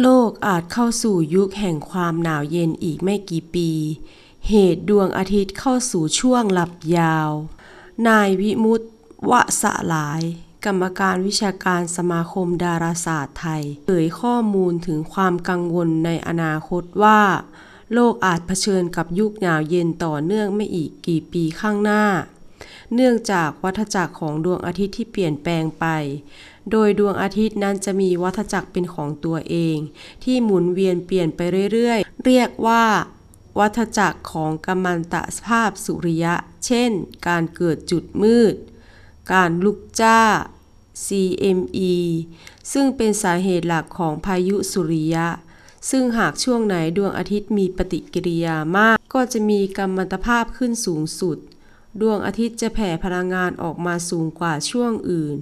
โลกอาจเข้าสู่ยุคแห่งความหนาวเย็นอีกไม่กี่ปี เหตุดวงอาทิตย์เข้าสู่ช่วงหลับยาว นายวิมุตติวสลาย กรรมการวิชาการสมาคมดาราศาสตร์ไทยเผยข้อมูลถึงความกังวลในอนาคตว่า โลกอาจเผชิญกับยุคหนาวเย็นต่อเนื่องไม่อีกกี่ปีข้างหน้า เนื่องจากวัฏจักรของดวงอาทิตย์ที่เปลี่ยนแปลงไป โดยดวงอาทิตย์นั้นจะมีวัฏจักรเป็นของตัวเอง ที่หมุนเวียนเปลี่ยนไปเรื่อยๆ เรียกว่าวัฏจักรของกัมมันตภาพสุริยะ เช่น การเกิดจุดมืด การลุกจ้า CME ซึ่งเป็นสาเหตุหลักของพายุสุริยะ ซึ่งหากช่วงไหนดวงอาทิตย์มีปฏิกิริยามาก ก็จะมีกัมมันตภาพขึ้นสูงสุด ดวงอาทิตย์จะแผ่พลังงานออกมาสูงกว่าช่วงอื่น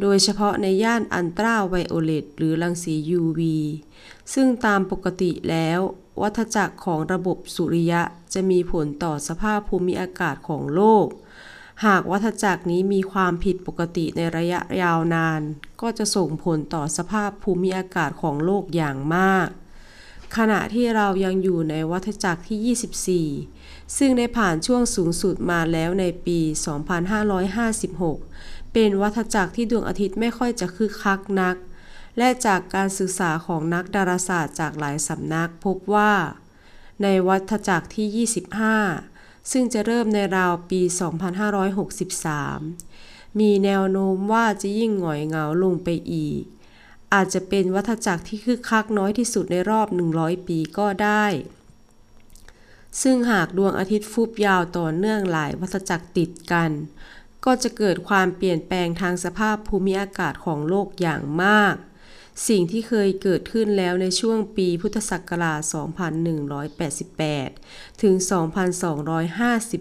โดยเฉพาะในย่านอันตราไวโอเลตหรือรังสี UV ซึ่งตามปกติแล้ว วัฏจักรของระบบสุริยะจะมีผลต่อสภาพภูมิอากาศของโลก หากวัฏจักรนี้มีความผิดปกติในระยะยาวนาน ก็จะส่งผลต่อสภาพภูมิอากาศของโลกอย่างมาก ขณะที่เรายังอยู่ในวัฏจักรที่ 24 ซึ่งได้ผ่านช่วงสูงสุดมาแล้วในปี 2556 เป็นวัฏจักรที่ดวงอาทิตย์ไม่ค่อยจะคึกคักนัก และจากการศึกษาของนักดาราศาสตร์จากหลายสำนักพบว่า ในวัฏจักรที่ 25 ซึ่งจะเริ่มในราวปี 2563 มีแนวโน้มว่าจะยิ่งหงอยเหงาลงไปอีก อาจจะเป็นวัฏจักรที่คึกคักน้อยที่สุดในรอบ 100 ปีก็ได้ ซึ่งหากดวงอาทิตย์ฟุบยาวต่อเนื่องหลายวัฏจักรติดกัน ก็จะเกิดความเปลี่ยนแปลงทางสภาพภูมิอากาศของโลกอย่างมาก สิ่งที่เคยเกิดขึ้นแล้วในช่วงปีพุทธศักราช 2188 ถึง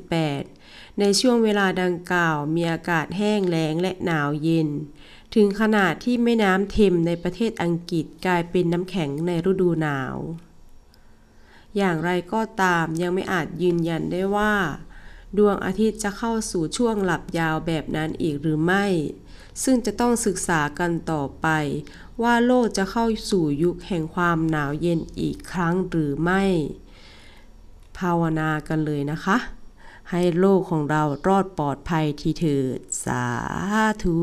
2258 ในช่วงเวลาดังกล่าวมีอากาศแห้งแล้งและหนาวเย็น ถึงขนาดที่แม่น้ำเทมในประเทศอังกฤษกลายเป็นน้ำแข็งในฤดูหนาว อย่างไรก็ตามยังไม่อาจยืนยันได้ว่า ดวงอาทิตย์จะเข้าสู่ช่วงหลับยาวแบบนั้นอีกหรือไม่ ซึ่งจะต้องศึกษากันต่อไป ว่าโลกจะเข้าสู่ยุคแห่งความหนาวเย็นอีกครั้งหรือไม่ ภาวนากันเลยนะคะ ให้โลกของเรารอดปลอดภัยทีเถิดสาธุ